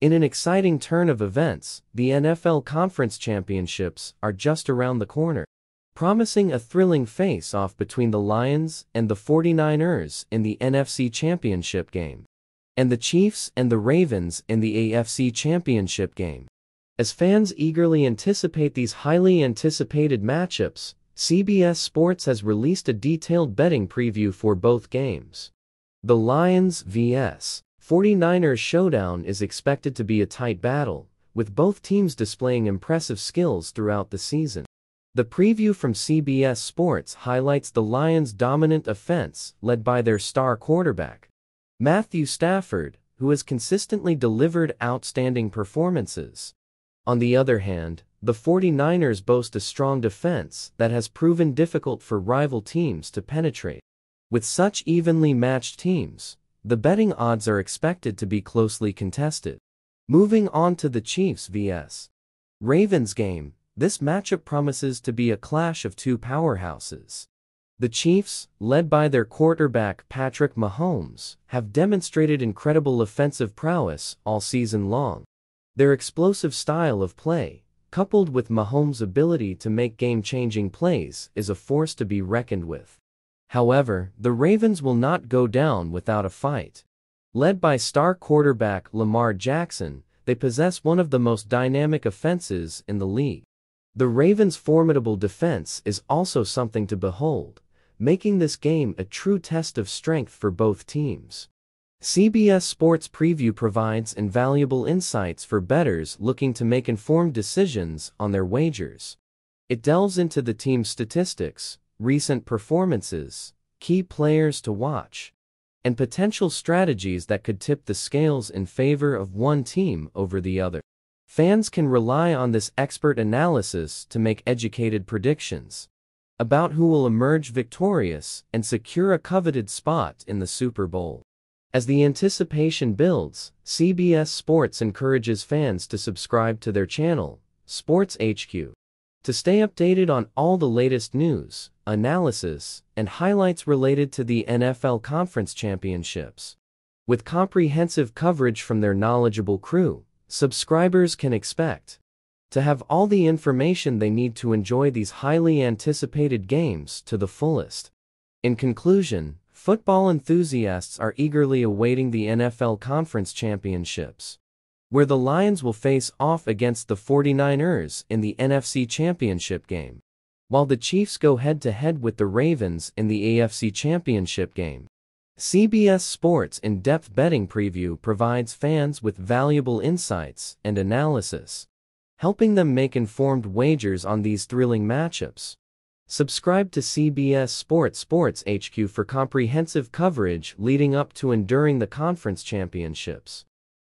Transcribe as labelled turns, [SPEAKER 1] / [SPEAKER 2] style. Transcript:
[SPEAKER 1] In an exciting turn of events, the NFL Conference Championships are just around the corner, promising a thrilling face-off between the Lions and the 49ers in the NFC Championship game, and the Chiefs and the Ravens in the AFC Championship game. As fans eagerly anticipate these highly anticipated matchups, CBS Sports has released a detailed betting preview for both games. The Lions vs. 49ers showdown is expected to be a tight battle, with both teams displaying impressive skills throughout the season. The preview from CBS Sports highlights the Lions' dominant offense, led by their star quarterback, Matthew Stafford, who has consistently delivered outstanding performances. On the other hand, the 49ers boast a strong defense that has proven difficult for rival teams to penetrate. With such evenly matched teams, the betting odds are expected to be closely contested. Moving on to the Chiefs vs. Ravens game, this matchup promises to be a clash of two powerhouses. The Chiefs, led by their quarterback Patrick Mahomes, have demonstrated incredible offensive prowess all season long. Their explosive style of play, coupled with Mahomes' ability to make game-changing plays, is a force to be reckoned with. However, the Ravens will not go down without a fight. Led by star quarterback Lamar Jackson, they possess one of the most dynamic offenses in the league. The Ravens' formidable defense is also something to behold, making this game a true test of strength for both teams. CBS Sports Preview provides invaluable insights for bettors looking to make informed decisions on their wagers. It delves into the team's statistics, recent performances, key players to watch, and potential strategies that could tip the scales in favor of one team over the other. Fans can rely on this expert analysis to make educated predictions about who will emerge victorious and secure a coveted spot in the Super Bowl. As the anticipation builds, CBS Sports encourages fans to subscribe to their channel, Sports HQ, to stay updated on all the latest news, analysis, and highlights related to the NFL Conference Championships. With comprehensive coverage from their knowledgeable crew, subscribers can expect to have all the information they need to enjoy these highly anticipated games to the fullest. In conclusion, football enthusiasts are eagerly awaiting the NFL Conference Championships where the Lions will face off against the 49ers in the NFC Championship game, while the Chiefs go head-to-head with the Ravens in the AFC Championship game. CBS Sports in-depth betting preview provides fans with valuable insights and analysis, helping them make informed wagers on these thrilling matchups. Subscribe to CBS Sports Sports HQ for comprehensive coverage leading up to and during the conference championships.